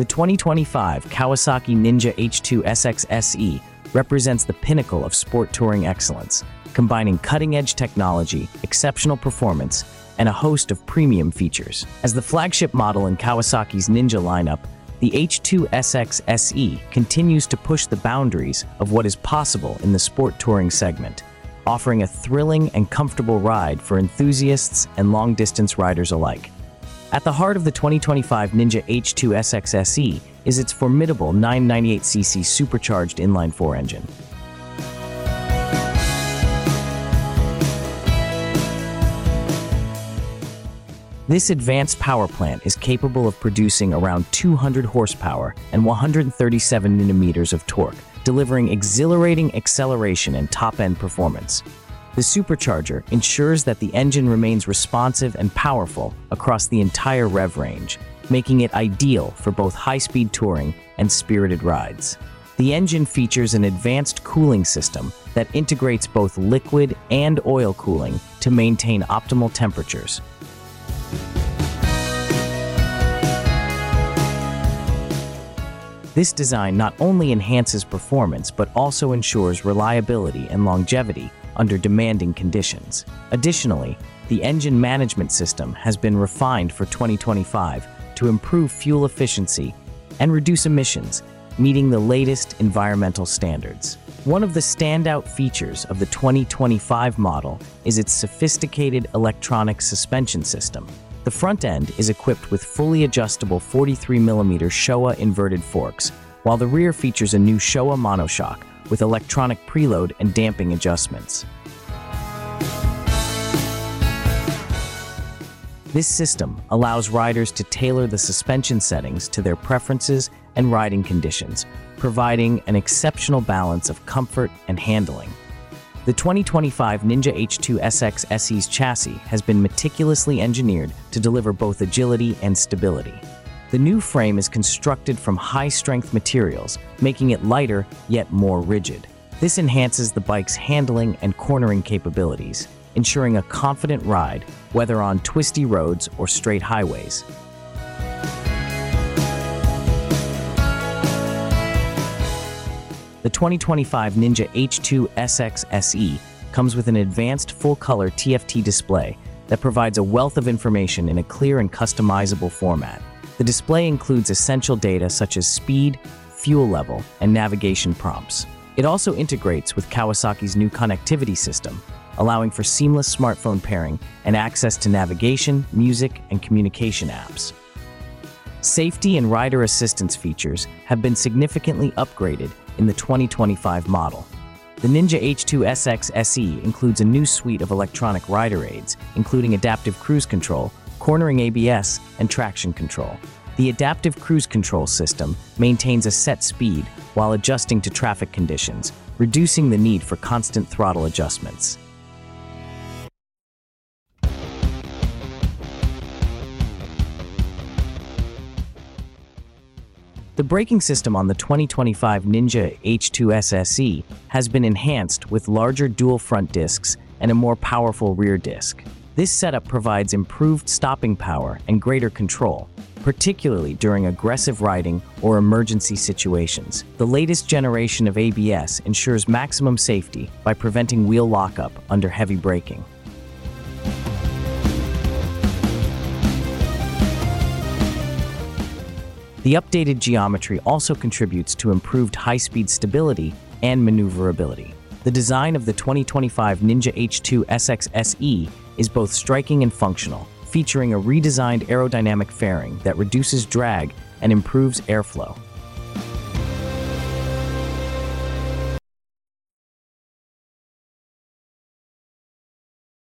The 2025 Kawasaki Ninja H2 SX SE represents the pinnacle of sport touring excellence, combining cutting-edge technology, exceptional performance, and a host of premium features. As the flagship model in Kawasaki's Ninja lineup, the H2 SX SE continues to push the boundaries of what is possible in the sport touring segment, offering a thrilling and comfortable ride for enthusiasts and long-distance riders alike. At the heart of the 2025 Ninja H2 SX SE is its formidable 998cc supercharged inline-4 engine. This advanced power plant is capable of producing around 200 horsepower and 137 newton-meters of torque, delivering exhilarating acceleration and top-end performance. The supercharger ensures that the engine remains responsive and powerful across the entire rev range, making it ideal for both high-speed touring and spirited rides. The engine features an advanced cooling system that integrates both liquid and oil cooling to maintain optimal temperatures, This design not only enhances performance but also ensures reliability and longevity under demanding conditions. Additionally, the engine management system has been refined for 2025 to improve fuel efficiency and reduce emissions, meeting the latest environmental standards. One of the standout features of the 2025 model is its sophisticated electronic suspension system, the front end is equipped with fully adjustable 43mm Showa inverted forks, while the rear features a new Showa monoshock with electronic preload and damping adjustments. This system allows riders to tailor the suspension settings to their preferences and riding conditions, providing an exceptional balance of comfort and handling. The 2025 Ninja H2 SX SE's chassis has been meticulously engineered to deliver both agility and stability. The new frame is constructed from high-strength materials, making it lighter yet more rigid. This enhances the bike's handling and cornering capabilities, ensuring a confident ride, whether on twisty roads or straight highways. The 2025 Ninja H2 SX SE comes with an advanced full-color TFT display that provides a wealth of information in a clear and customizable format. The display includes essential data such as speed, fuel level, and navigation prompts. It also integrates with Kawasaki's new connectivity system, allowing for seamless smartphone pairing and access to navigation, music, and communication apps. Safety and rider assistance features have been significantly upgraded in the 2025 model. The Ninja H2 SX SE includes a new suite of electronic rider aids, including adaptive cruise control, cornering ABS, and traction control. The adaptive cruise control system maintains a set speed while adjusting to traffic conditions, reducing the need for constant throttle adjustments. The braking system on the 2025 Ninja H2 SSE has been enhanced with larger dual front discs and a more powerful rear disc. This setup provides improved stopping power and greater control, particularly during aggressive riding or emergency situations. The latest generation of ABS ensures maximum safety by preventing wheel lockup under heavy braking. The updated geometry also contributes to improved high-speed stability and maneuverability. The design of the 2025 Ninja H2 SX SE is both striking and functional, featuring a redesigned aerodynamic fairing that reduces drag and improves airflow.